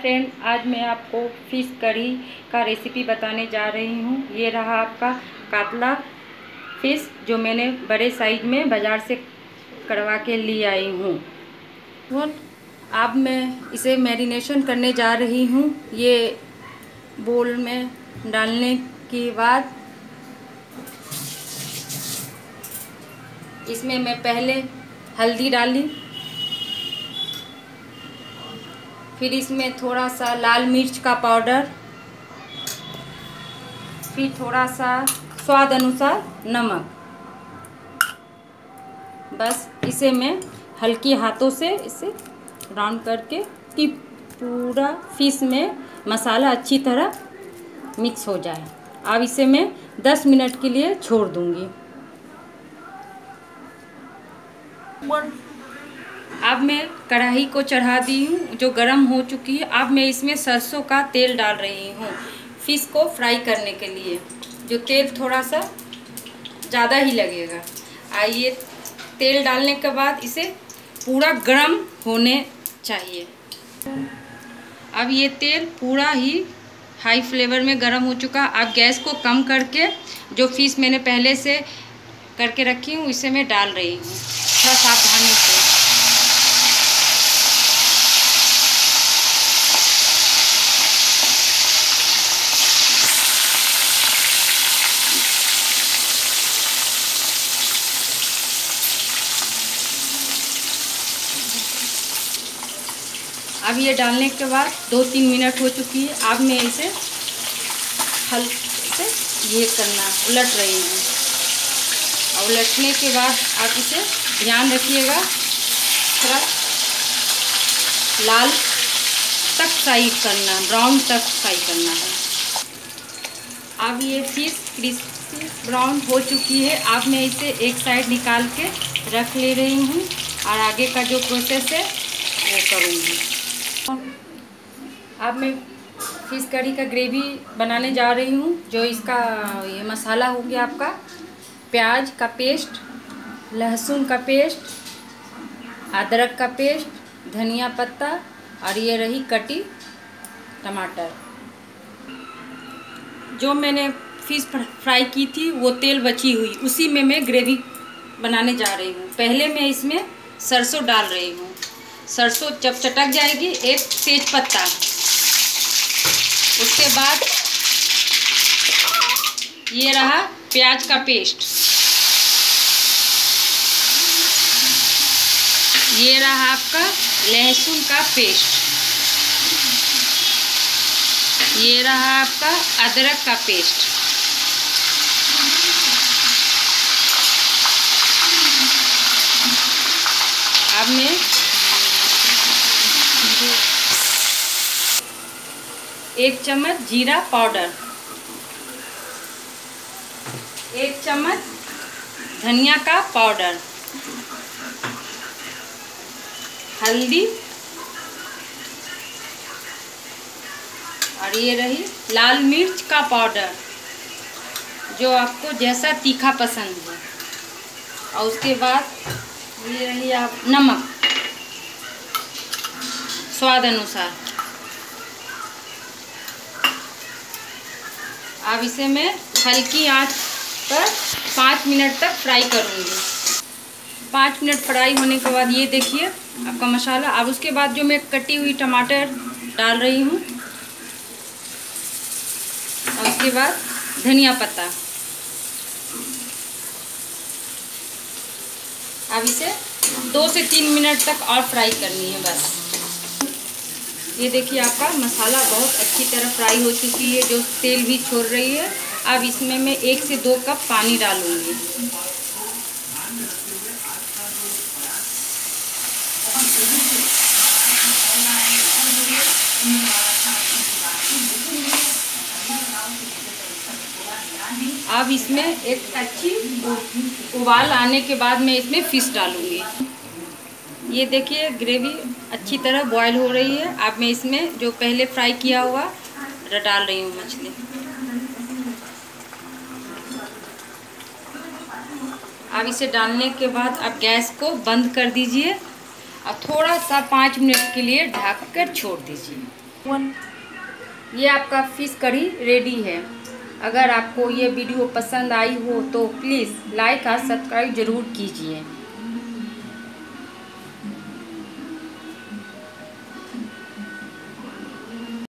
Friend आज मैं आपको फ़िश कढ़ी का रेसिपी बताने जा रही हूँ। ये रहा आपका कातला फ़िश जो मैंने बड़े साइज़ में बाज़ार से करवा के ले आई हूँ। अब मैं इसे मैरिनेशन करने जा रही हूँ। ये बोल में डालने के बाद इसमें मैं पहले हल्दी डाली। फिर इसमें थोड़ा सा लाल मिर्च का पाउडर, फिर थोड़ा सा स्वाद अनुसार नमक। बस इसे मैं हल्की हाथों से इसे राउंड करके कि पूरा फ़िश में मसाला अच्छी तरह मिक्स हो जाए। अब इसे मैं 10 मिनट के लिए छोड़ दूँगी। अब मैं कढ़ाई को चढ़ा दी हूँ, जो गरम हो चुकी है। अब मैं इसमें सरसों का तेल डाल रही हूँ, फ़िश को फ्राई करने के लिए, जो तेल थोड़ा सा ज़्यादा ही लगेगा। आइए, तेल डालने के बाद इसे पूरा गरम होने चाहिए। अब ये तेल पूरा ही हाई फ्लेवर में गरम हो चुका। अब गैस को कम करके, जो फ़िश मैंने पहले से करके रखी हूँ, इसे मैं डाल रही हूँ। थोड़ा सावधानी से अब ये डालने के बाद दो तीन मिनट हो चुकी है। अब मैं इसे हल्के से ये करना उलट रही हूँ। और उलटने के बाद आप इसे ध्यान रखिएगा, थोड़ा लाल तक फ्राई करना, ब्राउन तक फ्राई करना है। अब ये फ़िश क्रिस्पी ब्राउन हो चुकी है। अब मैं इसे एक साइड निकाल के रख ले रही हूँ और आगे का जो प्रोसेस है, वो करूँगी। अब मैं फ़िश कढ़ी का ग्रेवी बनाने जा रही हूँ, जो इसका ये मसाला हो गया आपका। प्याज का पेस्ट, लहसुन का पेस्ट, अदरक का पेस्ट, धनिया पत्ता और ये रही कटी टमाटर। जो मैंने फ़िश फ्राई की थी, वो तेल बची हुई। उसी में मैं ग्रेवी बनाने जा रही हूँ। पहले मैं इसमें सरसों डाल रही हूँ। सरसों जब चटक जाएगी, एक तेज पत्ता। उसके बाद ये रहा प्याज का पेस्ट। ये रहा आपका लहसुन का पेस्ट। ये रहा आपका अदरक का पेस्ट। अब मैं एक चम्मच जीरा पाउडर। एक चम्मच धनिया का पाउडर। हल्दी। और ये रही लाल मिर्च का पाउडर, जो आपको जैसा तीखा पसंद है। और उसके बाद ये रही आप नमक, स्वाद अनुसार। अब इसे मैं हल्की आँच पर पाँच मिनट तक फ्राई करूँगी। पाँच मिनट फ्राई होने के बाद ये देखिए आपका मसाला। अब उसके बाद जो मैं कटी हुई टमाटर डाल रही हूँ, और उसके बाद धनिया पत्ता। अब इसे दो से तीन मिनट तक और फ्राई करनी है बस। ये देखिए आपका मसाला बहुत अच्छी तरह फ्राई हो चुकी है, जो तेल भी छोड़ रही है। अब इसमें मैं एक से दो कप पानी डालूँगी। अब इसमें एक अच्छी उबाल आने के बाद मैं इसमें फ़िश डालूँगी। ये देखिए ग्रेवी अच्छी तरह बॉईल हो रही है। अब मैं इसमें जो पहले फ्राई किया हुआ डाल रही हूँ मछली। अब इसे डालने के बाद अब गैस को बंद कर दीजिए। और थोड़ा सा पाँच मिनट के लिए ढक कर छोड़ दीजिए। ये आपका फ़िश कढ़ी रेडी है। अगर आपको ये वीडियो पसंद आई हो तो प्लीज़ लाइक और सब्सक्राइब ज़रूर कीजिए।